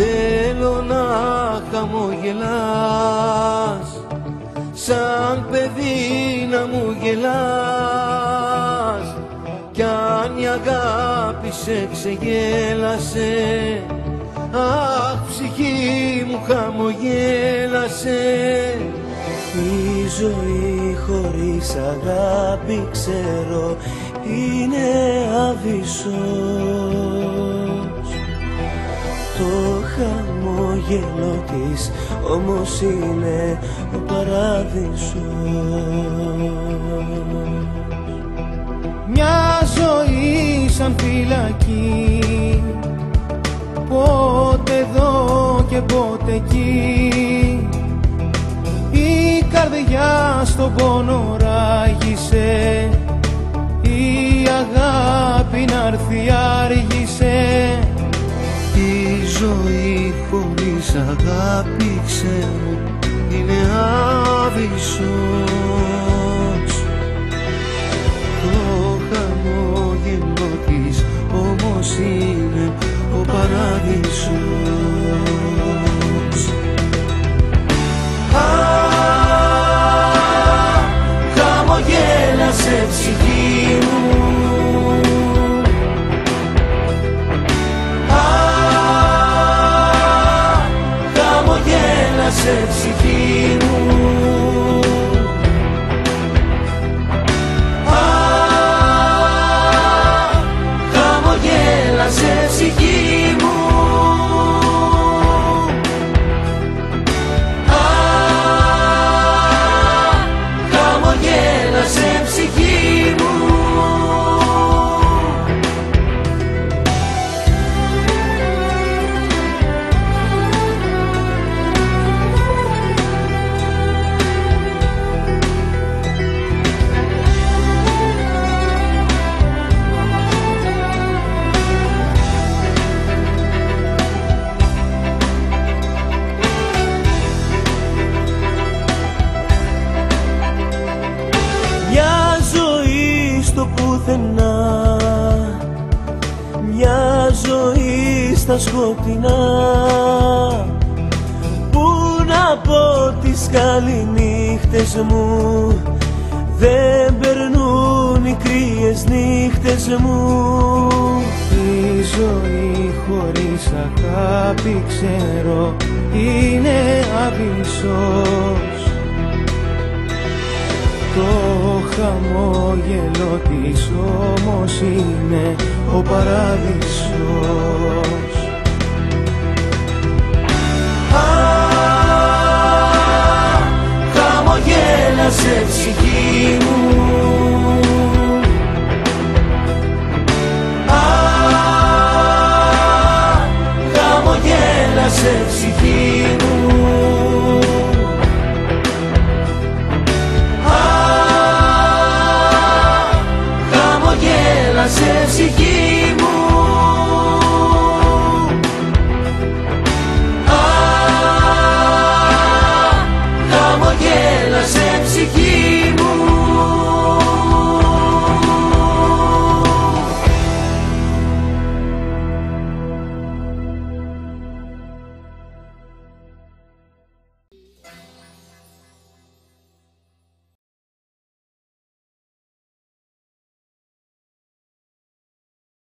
θέλω να χαμογελάς σαν παιδί να μου γελάς. Κι αν η αγάπη σε ξεγέλασε αχ ψυχή μου χαμογέλασε. Η ζωή χωρίς αγάπη ξέρω είναι αβυσσός. Το χαμόγελο της όμως είναι ο παράδεισος. Μια ζωή σαν φυλακή Πότε εδώ και πότε εκεί. Η καρδιά στον πόνο ράγισε Η αγάπη να έρθει χωρίς αγάπη ξέρω είναι άβυσσος χαμογέλασε ψυχή πουθενά. Μια ζωή στα σκοτεινά. Πού να πω τις καληνύχτες μου; Δεν περνούν οι κρύες νύχτες μου. Η ζωή χωρίς αγάπη ξέρω είναι αβυσσός Το χαμόγελο της όμως είναι ο παράδεισος. Α, χαμογέλασε ψυχή μου. Α, χαμογέλασε ψυχή